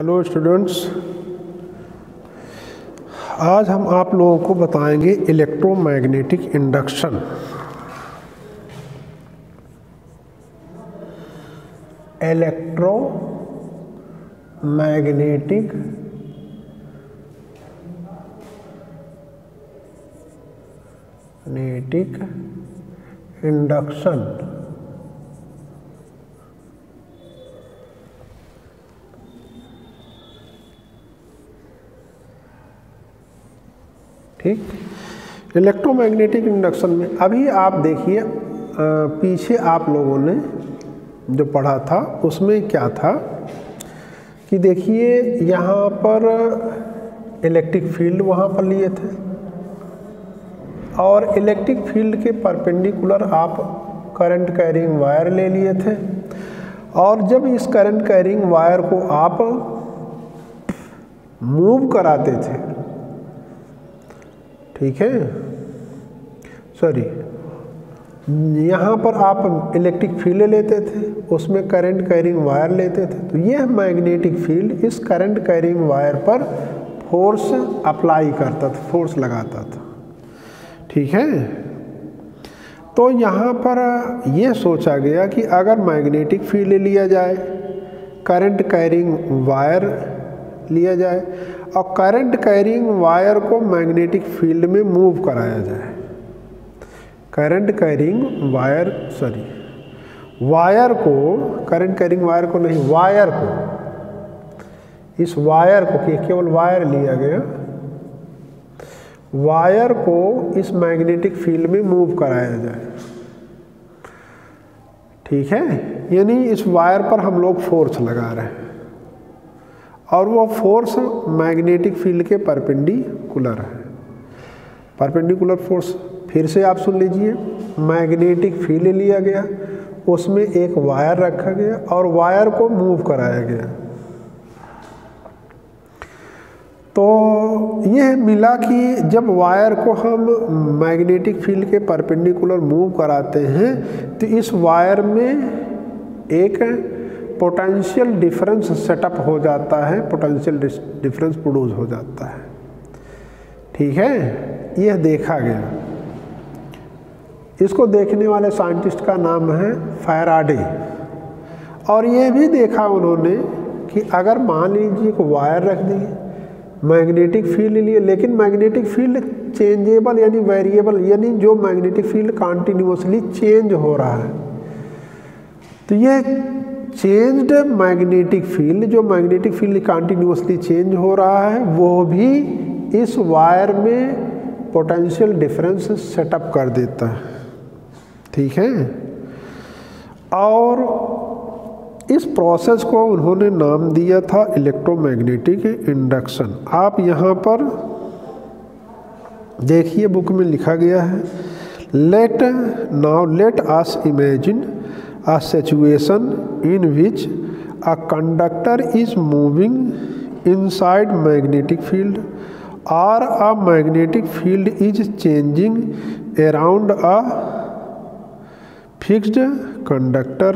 hello students आज हम आप लोगों को बताएंगे electromagnetic induction electromagnetic magnetic induction ठीक इलेक्ट्रोमैग्नेटिक इंडक्शन में अभी आप देखिए पीछे आप लोगों ने जो पढ़ा था उसमें क्या था कि देखिए यहाँ पर इलेक्ट्रिक फील्ड वहाँ पर लिए थे और इलेक्ट्रिक फील्ड के परपेंडिकुलर आप करंट कैरिंग वायर ले लिए थे और जब इस करंट कैरिंग वायर को आप मूव कराते थे ठीक है सॉरी यहाँ पर आप इलेक्ट्रिक फील्ड लेते थे उसमें करंट कैरिंग वायर लेते थे तो यह मैग्नेटिक फील्ड इस करंट कैरिंग वायर पर फोर्स अप्लाई करता था फोर्स लगाता था ठीक है तो यहाँ पर यह सोचा गया कि अगर मैग्नेटिक फील्ड लिया जाए करंट कैरिंग वायर लिया जाए और करंट कैरिंग वायर को मैग्नेटिक फील्ड में मूव कराया जाए current carrying wire sorry wire को करंट कैरिंग वायर को नहीं वायर को इस वायर को केवल वायर लिया गया वायर को इस मैग्नेटिक फील्ड में मूव कराया जाए ठीक है यानी इस वायर पर हम लोग फोर्स लगा रहे हैं और वो फोर्स मैग्नेटिक फील्ड के परपेंडिकुलर है परपेंडिकुलर फोर्स फिर से आप सुन लीजिए मैग्नेटिक फील्ड लिया गया उसमें एक वायर रखा गया और वायर को मूव कराया गया तो यह मिला कि जब वायर को हम मैग्नेटिक फील्ड के परपेंडिकुलर मूव कराते हैं तो इस वायर में एक पोटेंशियल डिफरेंस सेटअप हो जाता है पोटेंशियल डिफरेंस प्रोड्यूस हो जाता है ठीक है यह देखा गया इसको देखने वाले साइंटिस्ट का नाम है फायराडे और ये भी देखा उन्होंने कि अगर मान लीजिए एक वायर रख दी मैग्नेटिक फील्ड लिए लेकिन मैग्नेटिक फील्ड चेंजेबल यानी वेरिएबल यानी जो मैग्नेटिक फील्ड कंटिन्यूसली चेंज हो रहा है तो ये चेंज्ड मैग्नेटिक फील्ड जो मैग्नेटिक फील्ड कंटिन्यूसली चेंज हो रहा है वो भी इस वायर में पोटेंशियल डिफरेंस सेटअप कर देता है ठीक है और इस प्रोसेस को उन्होंने नाम दिया था इलेक्ट्रोमैग्नेटिक इंडक्शन आप यहाँ पर देखिए बुक में लिखा गया है let now let us imagine a situation in which a conductor is moving inside magnetic field or a magnetic field is changing around a fixed conductor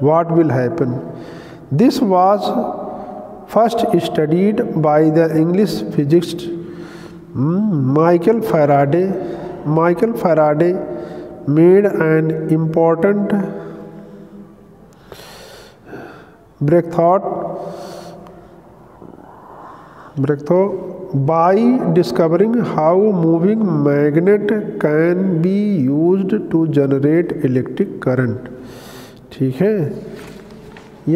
what will happen this was first studied by the english physicist hmm, michael faraday michael faraday made an important breakthrough breakthrough by discovering how moving magnet can be use to generate electric current ठीक है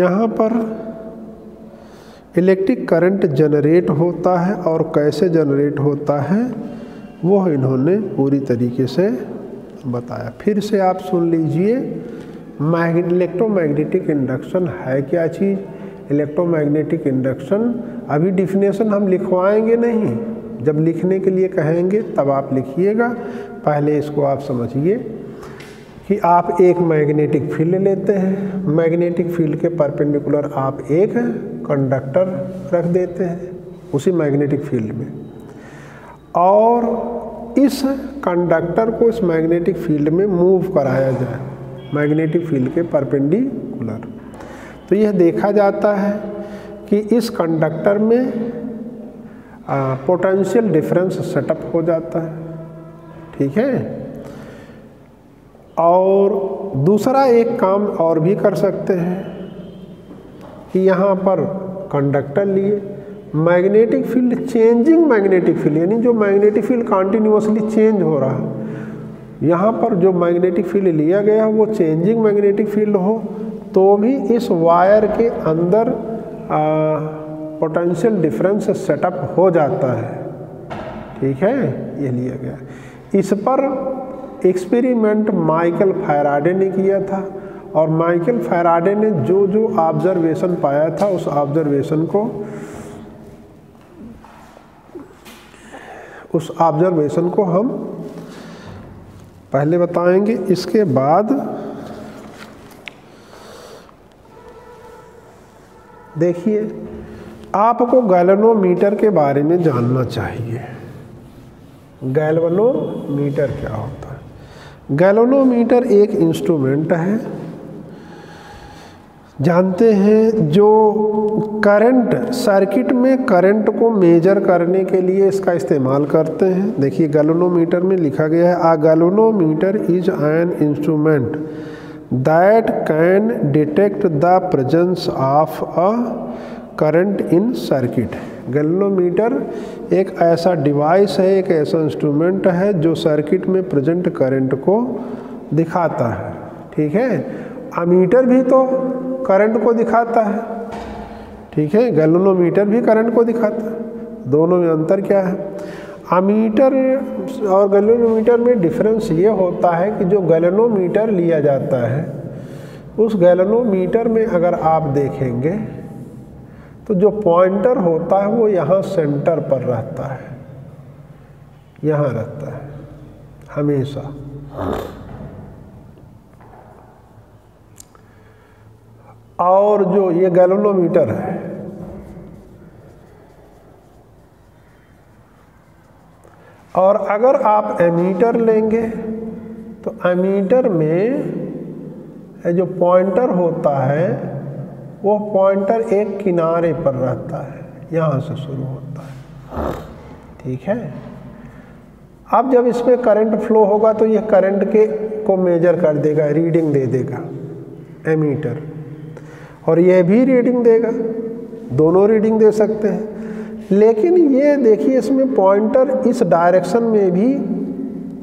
यहाँ पर electric current generate होता है और कैसे generate होता है वो इन्होंने पूरी तरीके से बताया फिर से आप सुन लीजिए इलेक्ट्रोमैग्नेटिक इंडक्शन है क्या चीज़ इलेक्ट्रोमैग्नेटिक इंडक्शन अभी डिफिनेशन हम लिखवाएंगे नहीं जब लिखने के लिए कहेंगे तब आप लिखिएगा पहले इसको आप समझिए कि आप एक मैग्नेटिक फील्ड लेते हैं मैग्नेटिक फील्ड के परपेंडिकुलर आप एक कंडक्टर रख देते हैं उसी मैग्नेटिक फील्ड में और इस कंडक्टर को इस मैग्नेटिक फील्ड में मूव कराया जाए मैग्नेटिक फील्ड के परपेंडिकुलर तो यह देखा जाता है कि इस कंडक्टर में पोटेंशियल डिफरेंस सेटअप हो जाता है ठीक है और दूसरा एक काम और भी कर सकते हैं कि यहाँ पर कंडक्टर लिए magnetic field changing magnetic field यानी जो मैग्नेटिक फील्ड कंटिन्यूसली चेंज हो रहा है यहाँ पर जो मैग्नेटिक फील्ड लिया गया है वो चेंजिंग मैग्नेटिक फील्ड हो तो भी इस वायर के अंदर पोटेंशियल डिफरेंस सेटअप हो जाता है ठीक है ये लिया गया इस पर एक्सपेरिमेंट माइकल फैराडे ने किया था और माइकल फैराडे ने जो जो ऑब्जर्वेशन पाया था उस ऑब्जर्वेशन को उस ऑब्जर्वेशन को हम पहले बताएंगे इसके बाद देखिए आपको गैलनोमीटर के बारे में जानना चाहिए गैलवनोमीटर क्या होता है गैलोनोमीटर एक इंस्ट्रूमेंट है जानते हैं जो करंट सर्किट में करंट को मेजर करने के लिए इसका इस्तेमाल करते हैं देखिए गलोनोमीटर में लिखा गया है a galvanometer is an instrument that can detect the presence of a current in circuit galvanometer एक ऐसा डिवाइस है एक ऐसा इंस्ट्रूमेंट है जो सर्किट में प्रेजेंट करंट को दिखाता है ठीक है अमीटर भी तो करंट को दिखाता है ठीक है गैलोमीटर भी करंट को दिखाता है दोनों में अंतर क्या है अमीटर और गैलोमीटर में डिफरेंस ये होता है कि जो गैलोमीटर लिया जाता है उस गैलोमीटर में अगर आप देखेंगे तो जो पॉइंटर होता है वो यहाँ सेंटर पर रहता है यहाँ रहता है हमेशा और जो ये गैलोमीटर है और अगर आप एमीटर लेंगे तो एमीटर में जो पॉइंटर होता है वो पॉइंटर एक किनारे पर रहता है यहाँ से शुरू होता है ठीक है अब जब इसमें करंट फ्लो होगा तो ये करंट के को मेजर कर देगा रीडिंग दे देगा एमीटर और यह भी रीडिंग देगा दोनों रीडिंग दे सकते हैं लेकिन ये देखिए इसमें पॉइंटर इस डायरेक्शन में भी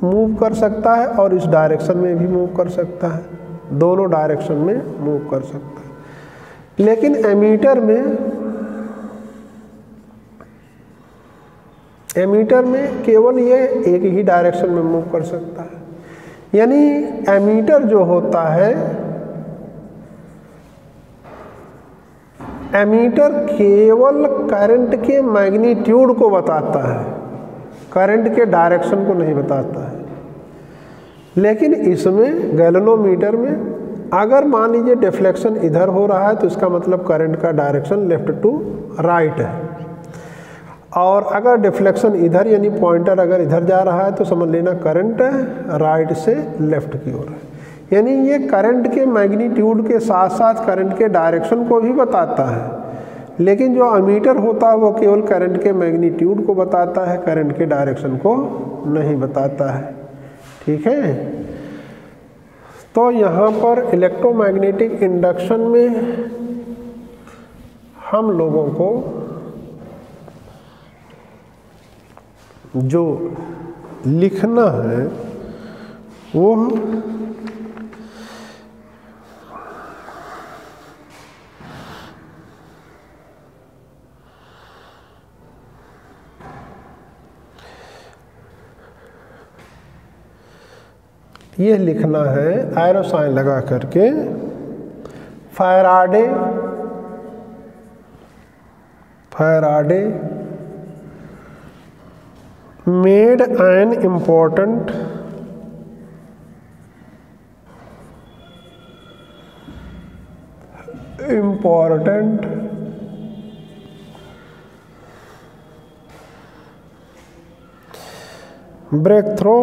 मूव कर सकता है और इस डायरेक्शन में भी मूव कर सकता है दोनों डायरेक्शन में मूव कर सकता है लेकिन एमीटर में एमीटर में केवल ये एक ही डायरेक्शन में मूव कर सकता है यानी एमीटर जो होता है एमीटर केवल करंट के मैग्नीट्यूड को बताता है करंट के डायरेक्शन को नहीं बताता है लेकिन इसमें गैलनोमीटर में अगर मान लीजिए डिफ्लेक्शन इधर हो रहा है तो इसका मतलब करंट का डायरेक्शन लेफ्ट टू राइट है और अगर डिफ्लेक्शन इधर यानी पॉइंटर अगर इधर जा रहा है तो समझ लेना करंट राइट से लेफ्ट की ओर है यानी ये करंट के मैग्नीट्यूड के साथ साथ करंट के डायरेक्शन को भी बताता है लेकिन जो अमीटर होता है वो केवल करंट के मैग्नीट्यूड को बताता है करंट के डायरेक्शन को नहीं बताता है ठीक है तो यहाँ पर इलेक्ट्रोमैग्नेटिक इंडक्शन में हम लोगों को जो लिखना है वो ये लिखना है एरोसाइन लगा करके Faraday Faraday made an important breakthrough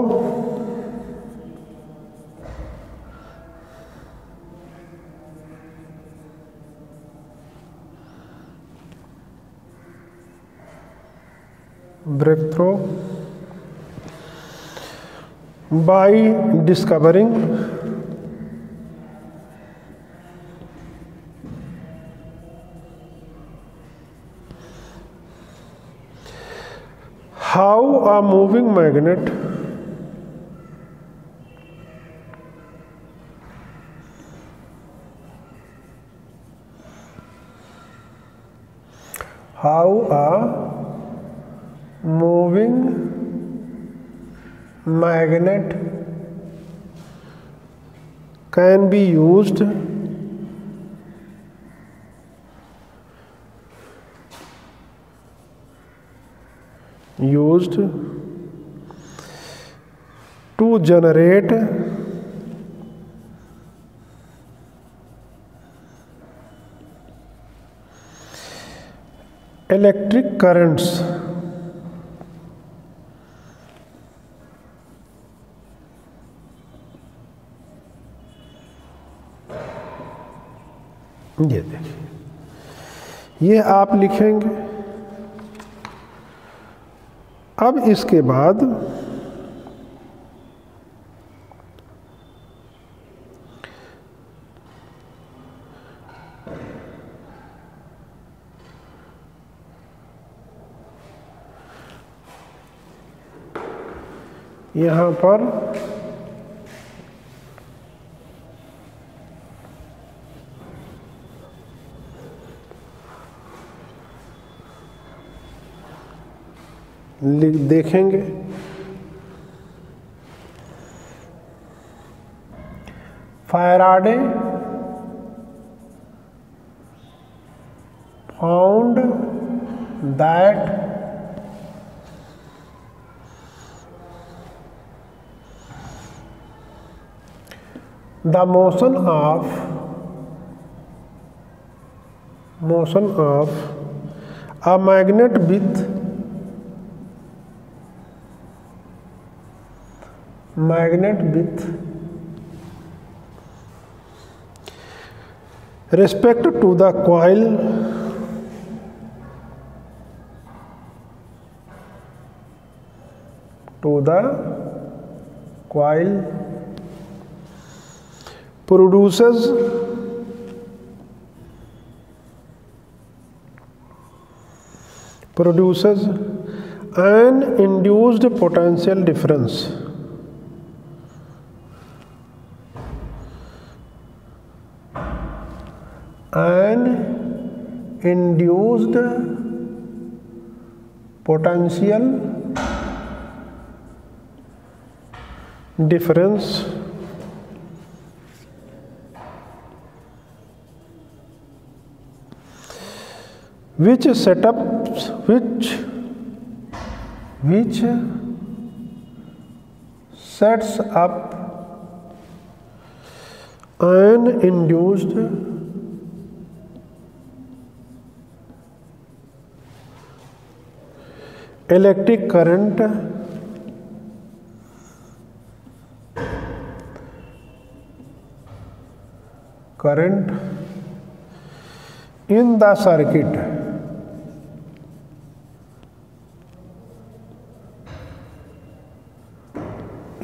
breakthrough by discovering how a moving magnet moving magnet can be used used to generate electric currents ये देखिए ये आप लिखेंगे अब इसके बाद यहां पर देखेंगे Faraday found that the motion of motion of a magnet with magnet with respect to the coil to the coil produces produces an induced potential difference induced potential difference which setups which which sets up an induced electric current current in the circuit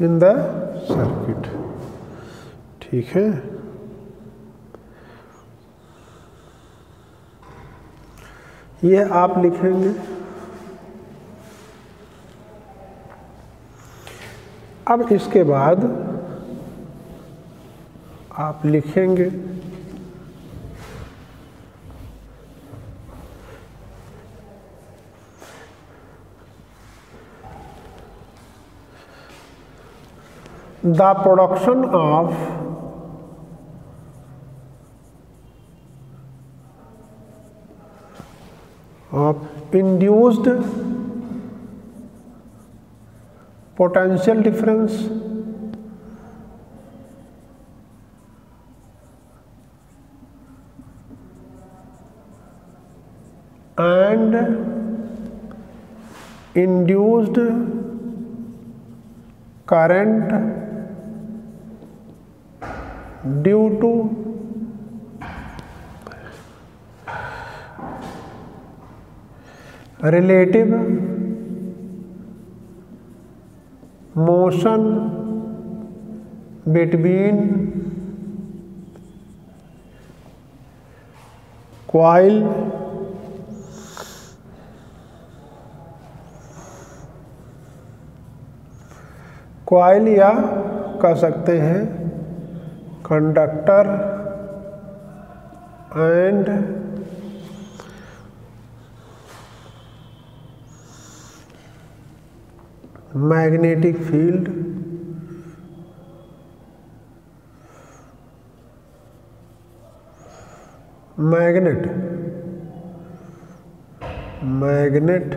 in the circuit ठीक है ये आप लिखेंगे अब इसके बाद आप लिखेंगे the production of of induced potential difference and induced current due to relative motion between coil coil या कह सकते हैं conductor and magnetic field magnet magnet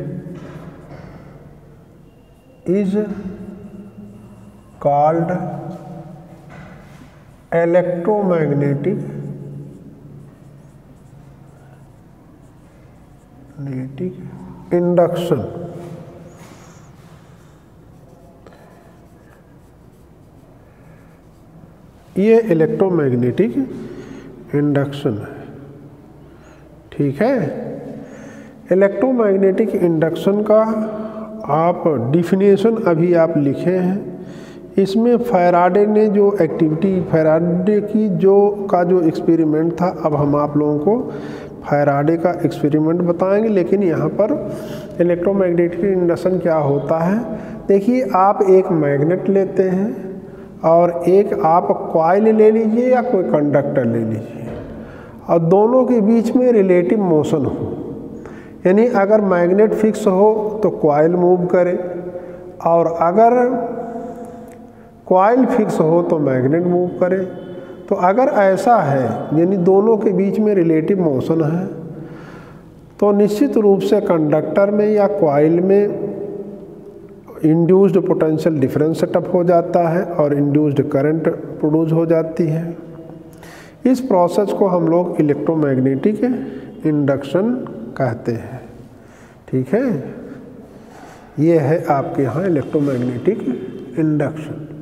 is called electromagnetic magnetic induction ये इलेक्ट्रोमैग्नेटिक इंडक्शन है ठीक है इलेक्ट्रोमैग्नेटिक इंडक्शन का आप डिफिनेशन अभी आप लिखे हैं इसमें फैराडे ने जो एक्टिविटी फैराडे की जो का जो एक्सपेरिमेंट था अब हम आप लोगों को फैराडे का एक्सपेरिमेंट बताएंगे लेकिन यहाँ पर इलेक्ट्रोमैग्नेटिक इंडक्शन क्या होता है देखिए आप एक मैग्नेट लेते हैं और एक आप क्वाइल ले लीजिए या कोई कंडक्टर ले लीजिए और दोनों के बीच में रिलेटिव मोशन हो यानी अगर मैग्नेट फिक्स हो तो क्वाइल मूव करे और अगर क्वाइल फिक्स हो तो मैग्नेट मूव करे तो अगर ऐसा है यानी दोनों के बीच में रिलेटिव मोशन है तो निश्चित रूप से कंडक्टर में या क्वाइल में इंड्यूस्ड पोटेंशियल डिफरेंस सेटअप हो जाता है और इंड्यूस्ड करंट प्रोड्यूस हो जाती है इस प्रोसेस को हम लोग इलेक्ट्रोमैग्नेटिक इंडक्शन कहते हैं ठीक है ये है आपके यहाँ इलेक्ट्रोमैग्नेटिक इंडक्शन